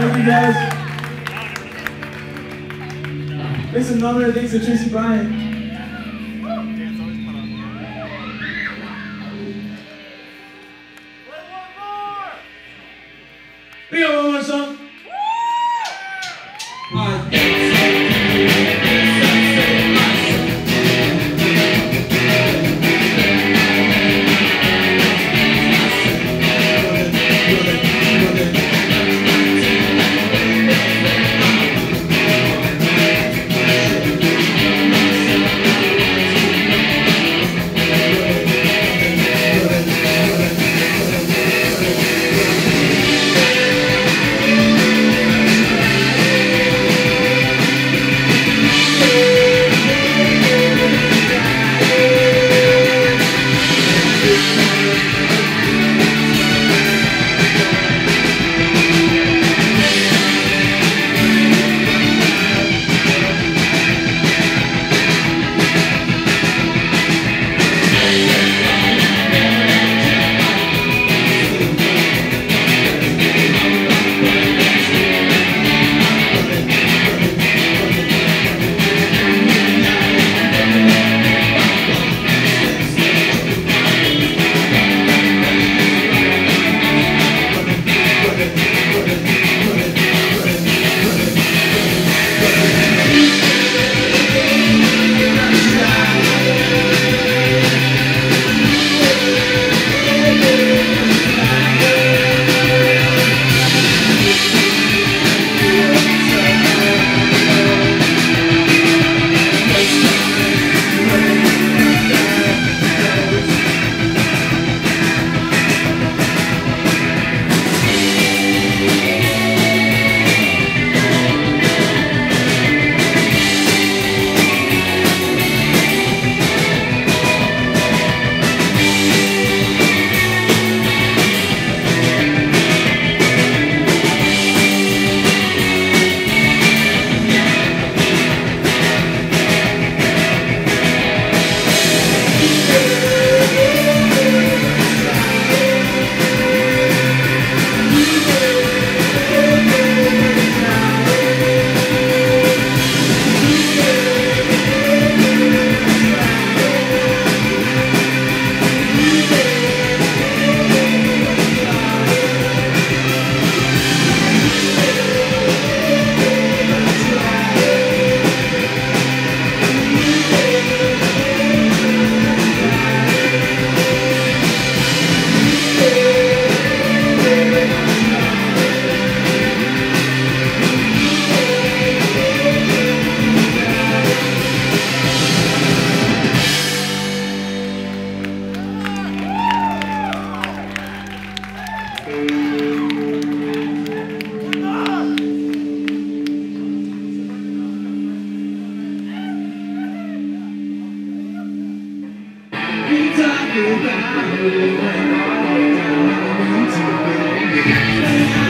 Thank you guys. Thanks to Number, thanks to Tracy Bryan. We Thank you.